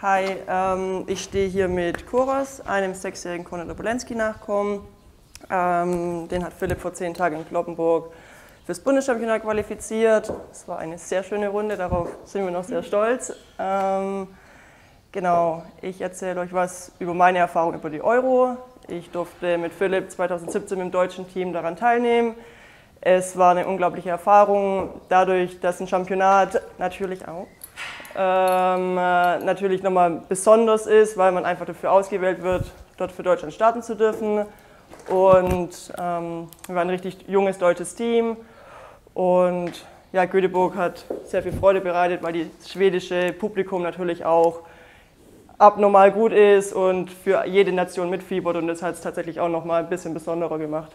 Hi, ähm, ich stehe hier mit Kuros, einem sechsjährigen Konrad Obolensky-Nachkommen. Ähm, den hat Philipp vor zehn Tagen in Kloppenburg fürs Bundeschampionat qualifiziert. Es war eine sehr schöne Runde, darauf sind wir noch sehr stolz. Ähm, genau, ich erzähle euch was über meine Erfahrung über die Euro. Ich durfte mit Philipp 2017 im deutschen Team daran teilnehmen. Es war eine unglaubliche Erfahrung, dadurch, dass ein Championat natürlich auch ähm, äh, natürlich nochmal besonders ist, weil man einfach dafür ausgewählt wird, dort für Deutschland starten zu dürfen. Und ähm, wir waren ein richtig junges deutsches Team. Und ja, Göteborg hat sehr viel Freude bereitet, weil das schwedische Publikum natürlich auch abnormal gut ist und für jede Nation mitfiebert. Und das hat es tatsächlich auch nochmal ein bisschen besonderer gemacht.